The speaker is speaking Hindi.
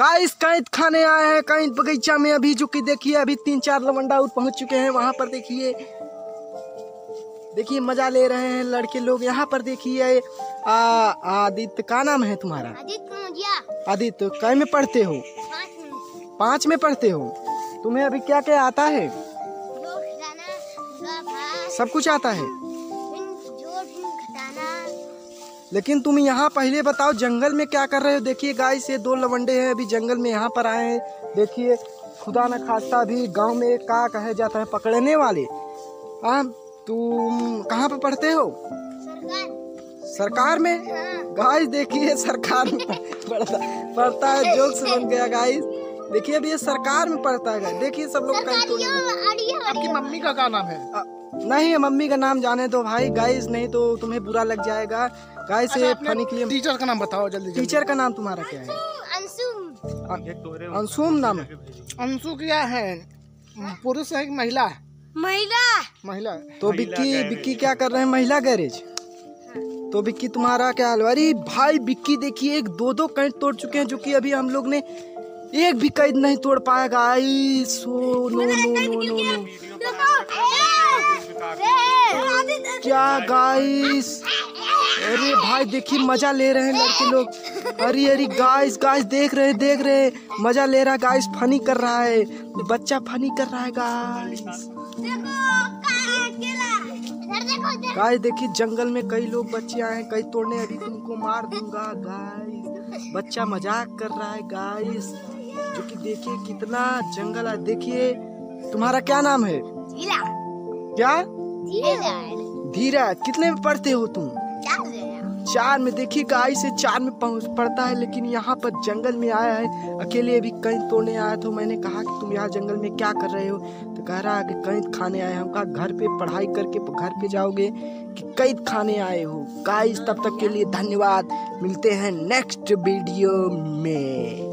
गाइस कैद खाने आए हैं। कैद बगीचा में अभी जो कि देखिए अभी तीन चार लवंडा और पहुँच चुके हैं। वहाँ पर देखिए देखिए मज़ा ले रहे हैं लड़के लोग। यहाँ पर देखिए आदित्य का नाम है तुम्हारा? आदित्य कै में पढ़ते हो? पाँच में। पढ़ते हो? तुम्हें अभी क्या क्या आता है? सब कुछ आता है? लेकिन तुम यहाँ पहले बताओ जंगल में क्या कर रहे हो? देखिए गाय से दो लवंडे हैं अभी जंगल में यहाँ पर आए हैं। देखिए खुदा न खास्ता भी गाँव में का कहे जाता है पकड़ने वाले। हाँ तुम कहाँ पर पढ़ते हो? सरकार। सरकार में? हाँ। गाइस देखिए सरकार में पढ़ता पढ़ता है जोक्स बन गया गाइस देखिए अभी ये सरकार में पढ़ता है देखिए सब लोग कहीं तो आपकी मम्मी का क्या नाम है? नहीं मम्मी का नाम जाने दो भाई। गाइस नहीं तो तुम्हें बुरा लग जाएगा। गाइस ये फनी के लिए टीचर का नाम बताओ जल्दी जल्दी। टीचर का नाम तुम्हारा क्या है? अंशुम अंशुम नाम। अंशु क्या है? पुरुष है कि महिला है? महिला। महिला। तो बिक्की बिक्की क्या कर रहे हैं? महिला गैरेज। तो बिक्की तुम्हारा क्या हाल अरे भाई बिक्की देखिए एक दो दो कैंट तोड़ चुके हैं जो कि अभी हम लोग ने एक भी कैद नहीं तोड़ पाया guys so no no no no no. क्या गाइस अरे भाई देखिए मज़ा ले रहे हैं लड़के लोग। अरे अरे गाइस गाइस देख रहे देख रहे। मज़ा ले रहा है गाइस फनी कर रहा है। बच्चा फनी कर रहा है गाइस गाइस देखिए जंगल में कई लोग बच्चे आए हैं कई तोड़ने अभी तुमको मार दूँगा गाइस बच्चा मज़ाक कर रहा है गाइस जो कि देखिए कितना जंगल है। देखिए तुम्हारा क्या नाम है? क्या? धीरा। कितने में पढ़ते हो तुम? चार में देखिए गाय से चार में पहुँच पड़ता है लेकिन यहाँ पर जंगल में आया है। अकेले अभी कहीं तोड़ने आया तो मैंने कहा कि तुम यहाँ जंगल में क्या कर रहे हो? तो कह रहा है कि कहीं खाने आए हम कहा घर पे पढ़ाई करके घर पे जाओगे कि कैद खाने आए हो? गाइस तब तक के लिए धन्यवाद। मिलते हैं नेक्स्ट वीडियो में।